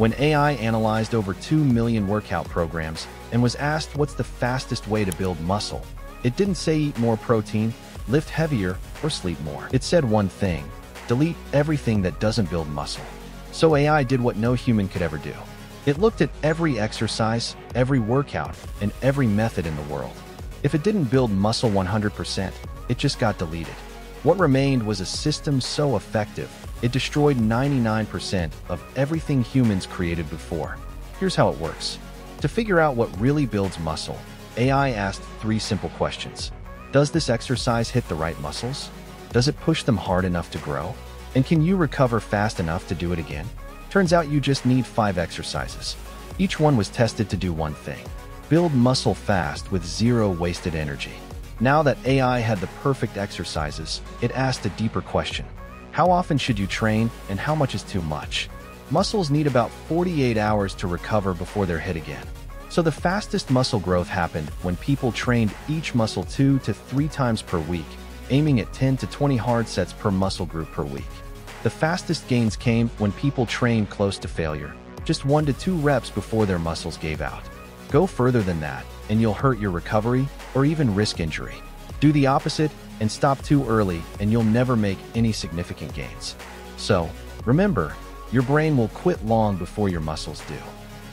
When AI analyzed over 2 million workout programs and was asked what's the fastest way to build muscle, it didn't say eat more protein, lift heavier, or sleep more. It said one thing, delete everything that doesn't build muscle. So AI did what no human could ever do. It looked at every exercise, every workout, and every method in the world. If it didn't build muscle 100%, it just got deleted. What remained was a system so effective, it destroyed 99% of everything humans created before. Here's how it works. To figure out what really builds muscle, AI asked three simple questions. Does this exercise hit the right muscles? Does it push them hard enough to grow? And can you recover fast enough to do it again? Turns out you just need five exercises. Each one was tested to do one thing build muscle fast with zero wasted energy. Now that AI had the perfect exercises, it asked a deeper question How often should you train, and how much is too much? Muscles need about 48 hours to recover before they're hit again. So the fastest muscle growth happened when people trained each muscle two to three times per week, aiming at 10 to 20 hard sets per muscle group per week. The fastest gains came when people trained close to failure, just one to two reps before their muscles gave out. Go further than that, and you'll hurt your recovery or even risk injury. Do the opposite and stop too early, and you'll never make any significant gains. So, remember, your brain will quit long before your muscles do.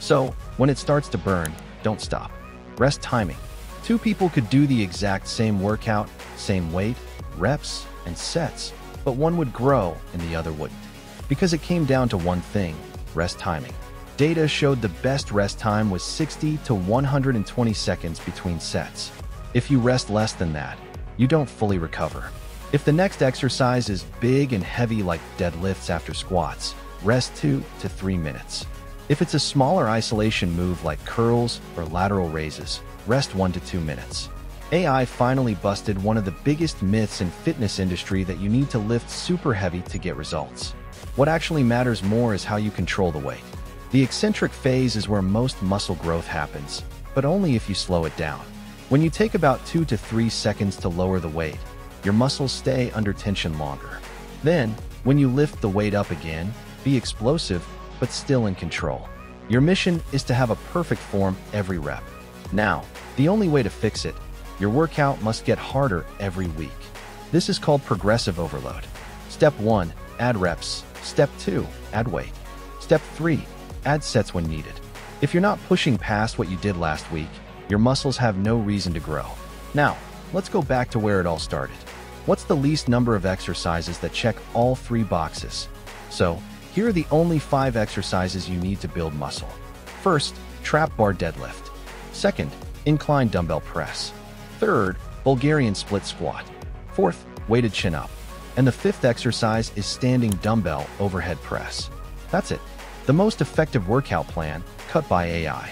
So, when it starts to burn, don't stop. Rest timing. Two people could do the exact same workout, same weight, reps, and sets, but one would grow and the other wouldn't. Because it came down to one thing rest timing. Data showed the best rest time was 60 to 120 seconds between sets. If you rest less than that, you don't fully recover. If the next exercise is big and heavy like deadlifts after squats, rest 2 to 3 minutes. If it's a smaller isolation move like curls or lateral raises, rest 1 to 2 minutes. AI finally busted one of the biggest myths in fitness industry that you need to lift super heavy to get results. What actually matters more is how you control the weight. The eccentric phase is where most muscle growth happens, but only if you slow it down. When you take about 2 to 3 seconds to lower the weight, your muscles stay under tension longer. Then, when you lift the weight up again, be explosive, but still in control. Your mission is to have a perfect form every rep. Now, the only way to fix it your workout must get harder every week. This is called progressive overload. Step 1 Add reps. Step 2 Add weight. Step 3 Add sets when needed. If you're not pushing past what you did last week, your muscles have no reason to grow. Now, let's go back to where it all started. What's the least number of exercises that check all three boxes? So, here are the only five exercises you need to build muscle. First, trap bar deadlift. Second, incline dumbbell press. Third, Bulgarian split squat. Fourth, weighted chin up. And the fifth exercise is standing dumbbell overhead press. That's it. The most effective workout plan, cut by AI.